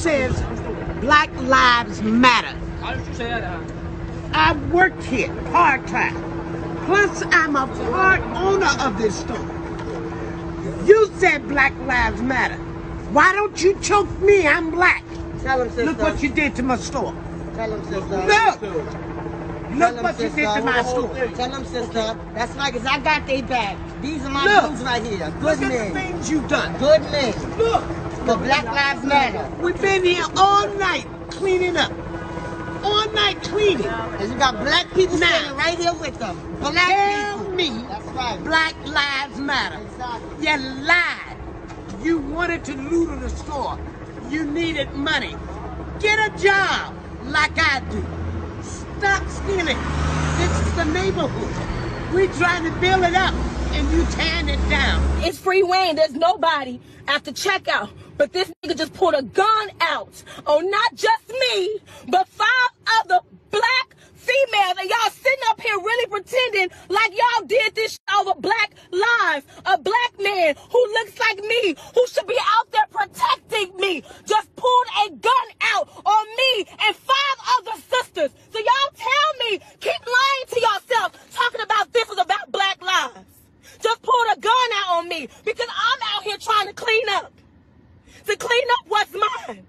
says Black Lives Matter. Why don't you say that? Huh? I worked here part time. Plus, I'm a part owner of this store. You said Black Lives Matter. Why don't you choke me? I'm black. Tell him, sister. Look what you did to my store. Tell him, sister. Look! Tell Look him, what you did to my store. Tell him, sister. That's right, because I got they back. These are my Look. dudes right here. Good Look at the things you've done. Good men. Look! For Black Lives Matter. We've been here all night cleaning up. All night cleaning. And you got black people Now. standing right here with them. Black Tell people. me right. Black Lives Matter. Exactly. You lied. You wanted to loot the store. You needed money. Get a job like I do. Stop stealing. This is the neighborhood. We're trying to build it up and you tearing it down. It's free Wayne. There's nobody at the checkout. But this nigga just pulled a gun out on not just me, but five other black females. And y'all sitting up here really pretending like y'all did this over black lives. A black man who looks like me, who should be out there protecting me, just pulled a gun out on me and five other sisters. So y'all tell me, keep lying to yourself, talking about this was about black lives just pulled a gun out on me because I'm out here trying to clean up. To clean up what's mine.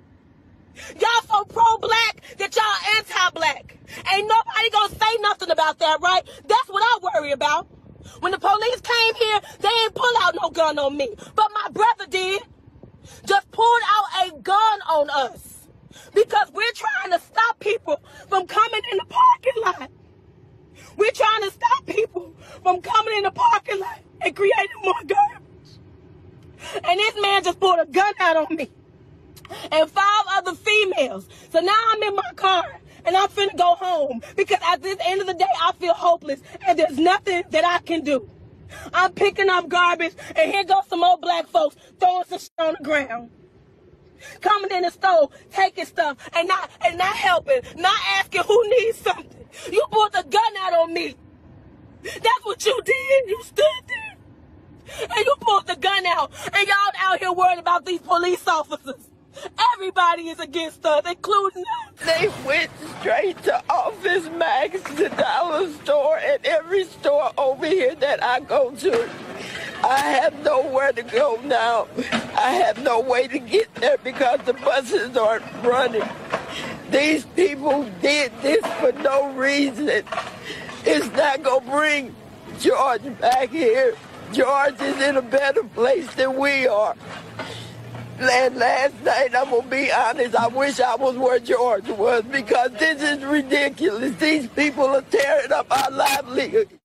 Y'all so pro-black that y'all anti-black. Ain't nobody gonna say nothing about that, right? That's what I worry about. When the police came here, they ain't pull out no gun on me. But my brother did. Just pulled out a gun on us. Because we're trying to stop people from coming in the parking lot. We're trying to stop people from coming in the parking lot and creating more garbage. And this man just pulled a gun out on me and five other females. So now I'm in my car and I'm finna go home because at the end of the day, I feel hopeless and there's nothing that I can do. I'm picking up garbage and here goes some old black folks throwing some shit on the ground. Coming in the store, taking stuff, and not and not helping, not asking who needs something. You pulled the gun out on me. That's what you did. You stood there. And you pulled the gun out. And y'all out here worried about these police officers. Everybody is against us, including us. They went straight to Office Max, the dollar store, and every store over here that I go to. I have nowhere to go now. I have no way to get there because the buses aren't running. These people did this for no reason. It's not going to bring George back here. George is in a better place than we are. And last night, I'm going to be honest, I wish I was where George was because this is ridiculous. These people are tearing up our livelihood.